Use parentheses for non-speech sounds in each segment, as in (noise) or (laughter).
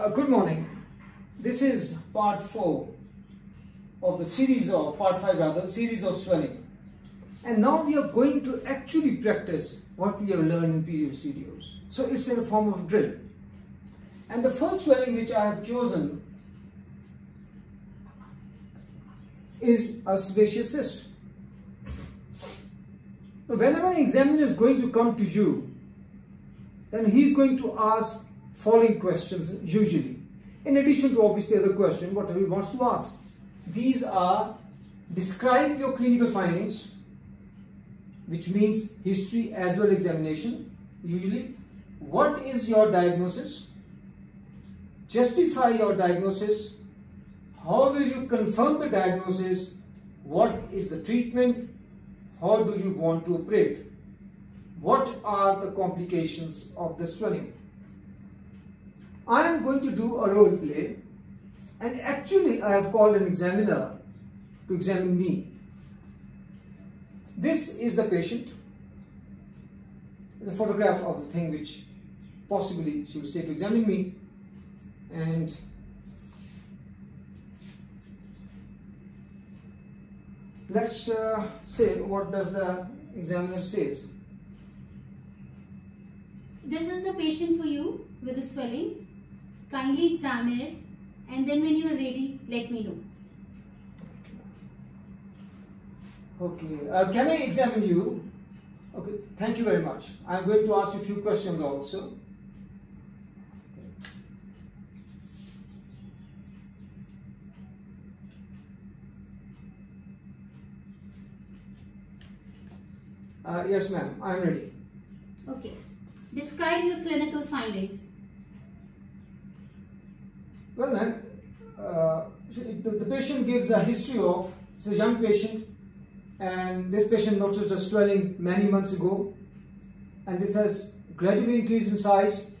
Uh, good morning. This is part 4 of the series of, part 5 rather, series of swelling. And now we are going to actually practice what we have learned in previous videos. So it's in a form of drill. And the first swelling which I have chosen is a sebaceous cyst. Whenever an examiner is going to come to you, then he is going to ask following questions usually. In addition to obviously other question, whatever he wants to ask. These are describe your clinical findings, which means history as well examination, usually. What is your diagnosis? Justify your diagnosis. How will you confirm the diagnosis? What is the treatment? How do you want to operate? What are the complications of the swelling? I am going to do a role play and actually I have called an examiner to examine me. This is the patient, the photograph of the thing which possibly she will say to examine me and let's uh, say what does the examiner says. This is the patient for you with the swelling kindly examine it and then when you are ready, let me know. Okay, uh, can I examine you? Okay, thank you very much. I'm going to ask you a few questions also. Uh, yes, ma'am, I'm ready. Okay. Describe your clinical findings. Well then, uh, the, the, patient gives a history of, it's a young patient and this patient noticed a swelling many months ago and this has gradually increased in size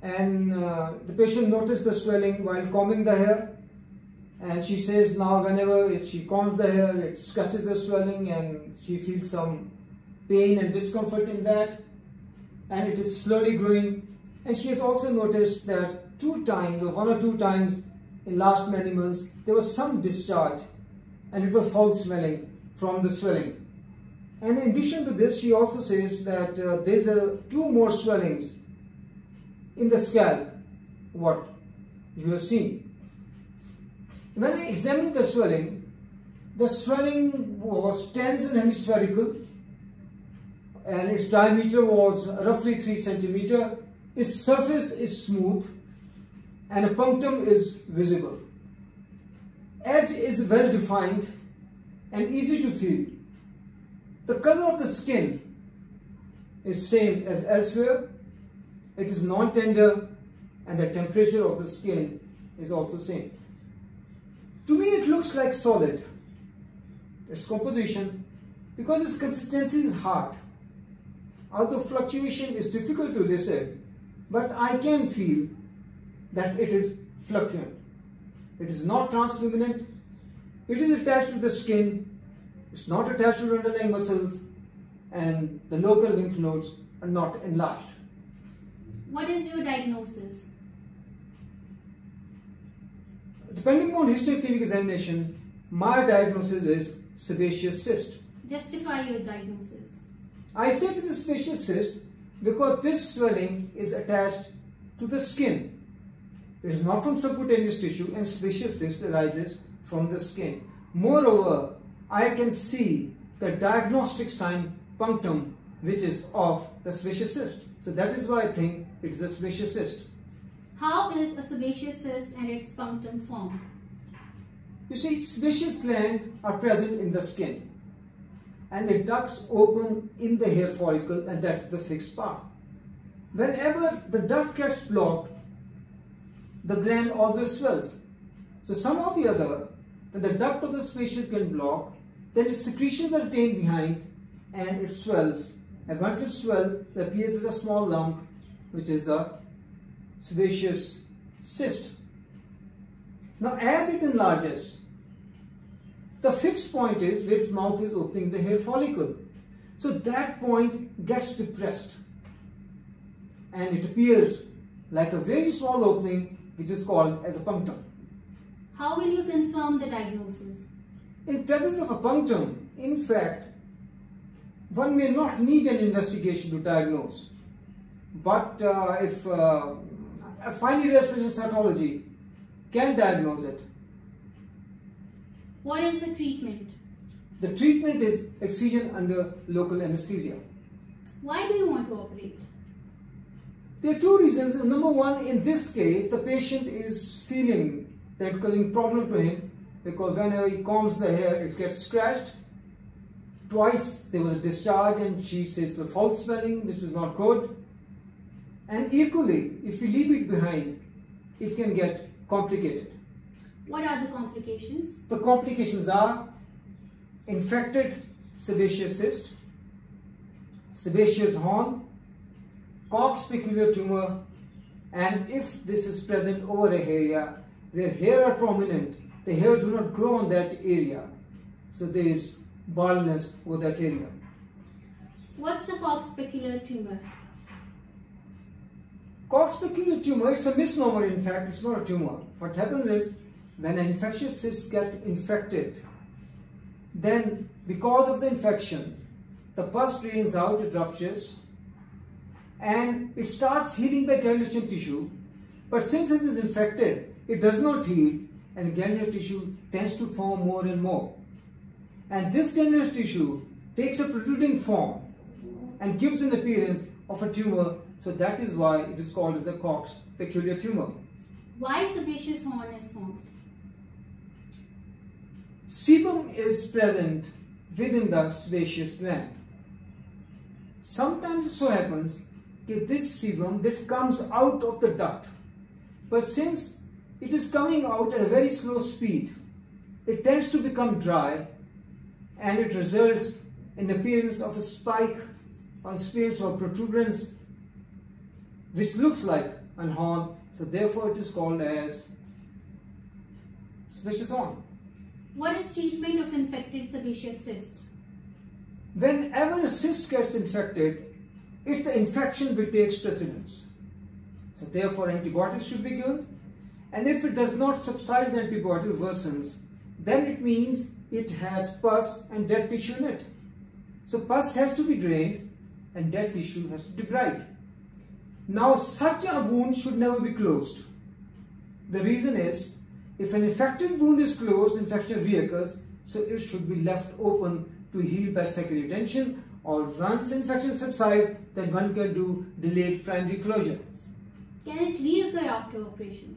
and uh, the patient noticed the swelling while combing the hair and she says now whenever she combs the hair it scratches the swelling and she feels some pain and discomfort in that and it is slowly growing. And she has also noticed that two times or one or two times in last many months there was some discharge and it was foul smelling from the swelling. And in addition to this she also says that uh, there's a two more swellings in the scalp what you have seen. When I examined the swelling the swelling was tense and hemispherical and its diameter was roughly 3 centimeter. Its surface is smooth and a punctum is visible. Edge is well defined and easy to feel. The color of the skin is same as elsewhere. It is non-tender and the temperature of the skin is also same. To me it looks like solid. Its composition, because its consistency is hard. Although fluctuation is difficult to listen, but I can feel that it is fluctuant. It is not transilluminant. It is attached to the skin. It's not attached to the underlying muscles and the local lymph nodes are not enlarged. What is your diagnosis? Depending on history clinical examination, my diagnosis is sebaceous cyst. Justify your diagnosis. I said it is a sebaceous cyst because this swelling is attached to the skin it is not from subcutaneous tissue and sebaceous cyst arises from the skin. Moreover, I can see the diagnostic sign punctum which is of the sebaceous cyst. So that is why I think it is a sebaceous cyst. How is a sebaceous cyst and its punctum formed? You see, sebaceous glands are present in the skin and the ducts open in the hair follicle and that's the fixed part. Whenever the duct gets blocked, the gland always swells. So somehow or the other, when the duct of the sebaceous gland blocked, then the secretions are retained behind and it swells. And once it swells, there appears as a small lump, which is the sebaceous cyst. Now as it enlarges, the fixed point is where its mouth is opening the hair follicle. So that point gets depressed and it appears like a very small opening which is called as a punctum. How will you confirm the diagnosis? In presence of a punctum, in fact, one may not need an investigation to diagnose. But uh, if uh, a fine needle aspiration cytology can diagnose it, What is the treatment? the treatment is excision under local anesthesia. Why do you want to operate? There are two reasons. Number one, in this case, the patient is feeling that causing problem to him because whenever he combs the hair, it gets scratched. Twice there was a discharge and she says the false smelling, which was not good. And equally, if we leave it behind, it can get complicated. What are the complications? The complications are infected sebaceous cyst, sebaceous horn, Cock's peculiar tumor, and if this is present over a area where hair are prominent, the hair do not grow on that area. So there is baldness over that area. What's a Cock's peculiar tumor? Cock's peculiar tumor, it's a misnomer in fact, it's not a tumor. What happens is when an infectious cyst get infected, then because of the infection, the pus drains out, it ruptures, and it starts healing by granulation tissue. But since it is infected, it does not heal, and granular tissue tends to form more and more. And this granular tissue takes a protruding form and gives an appearance of a tumor, so that is why it is called as a Cock's peculiar tumor. Why sebaceous horn is formed? Sebum is present within the sebaceous gland. Sometimes it so happens this sebum that comes out of the duct, but since it is coming out at a very slow speed, it tends to become dry and it results in appearance of a spike or appearance of protuberance which looks like an horn. So therefore it is called as sebaceous horn. What is treatment of infected sebaceous cyst? Whenever a cyst gets infected, it's the infection which takes precedence. So therefore antibiotics should be given. And if it does not subside, the antibiotic worsens, then it means it has pus and dead tissue in it. So pus has to be drained and dead tissue has to be debrided. Now such a wound should never be closed. The reason is if an infected wound is closed, infection reoccurs, so it should be left open to heal by secondary intention or once infection subsides, then one can do delayed primary closure. Can it reoccur after operation?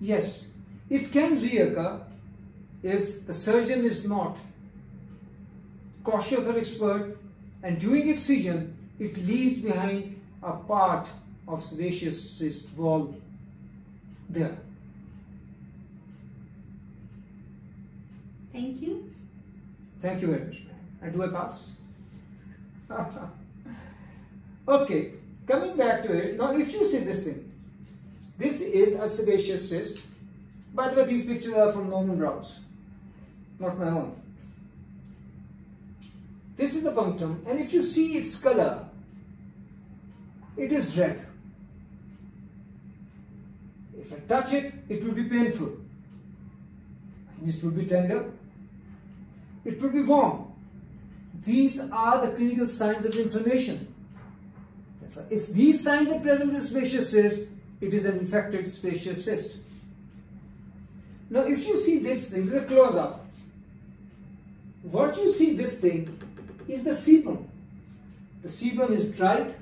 Yes, it can reoccur if the surgeon is not cautious or expert and during excision it leaves behind a part of sebaceous cyst wall there. Thank you. Thank you very much, ma'am. And do I pass? (laughs) okay, coming back to it. Now, if you see this thing, this is a sebaceous cyst. By the way, these pictures are from Norman Browse, not my own. This is the punctum, and if you see its color, it is red. If I touch it, it will be painful. This will be tender. It will be warm. These are the clinical signs of inflammation. Therefore, If these signs are present in the sebaceous cyst, it is an infected sebaceous cyst. Now, if you see this thing, this is a close-up. What you see this thing is the sebum. The sebum is dried,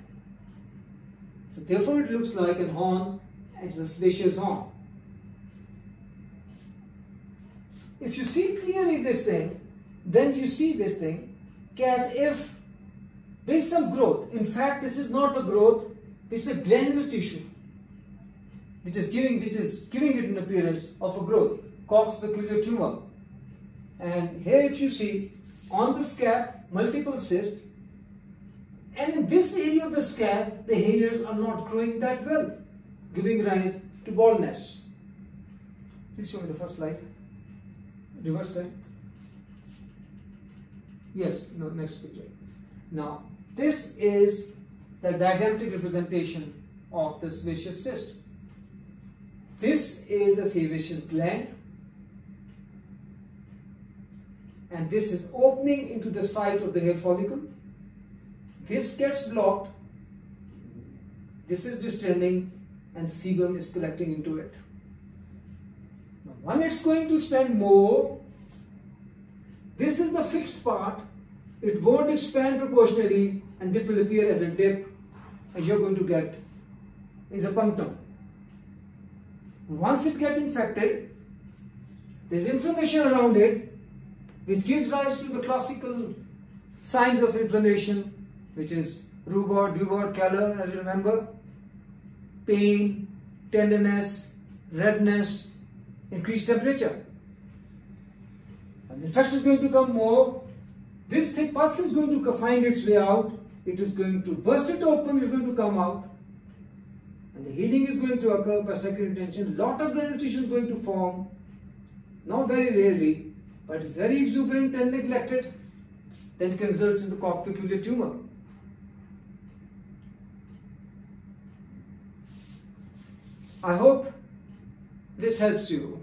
so therefore it looks like a horn and it's a sebaceous horn. If you see clearly this thing, then you see this thing as if there is some growth. In fact, this is not the growth, this is a granular tissue which is giving which is giving it an appearance of a growth, Cock's peculiar tumor. And here if you see on the scalp multiple cysts and in this area of the scalp the hairs are not growing that well, giving rise to baldness. Please show me the first slide. Reverse slide. Yes, no, next picture. Now, this is the diagrammatic representation of the sebaceous cyst. This is the sebaceous gland and this is opening into the site of the hair follicle. This gets blocked. This is distending and sebum is collecting into it. Now, when it's going to expand more, this is the fixed part. It won't expand proportionally and it will appear as a dip and you're going to get is a punctum. Once it gets infected, there's inflammation around it which gives rise to the classical signs of inflammation which is rubor, dolor, calor as you remember, pain, tenderness, redness, increased temperature. And the infection is going to become more. This thick pus is going to find its way out. It is going to burst it open, it is going to come out. And the healing is going to occur by second intention. Lot of granular tissue is going to form. Not very rarely, but very exuberant and neglected. Then it can result in the peculiar tumor. I hope this helps you.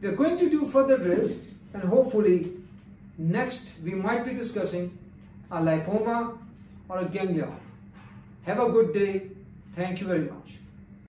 We are going to do further drills and hopefully next we might be discussing a lipoma or a ganglion. Have a good day. Thank you very much.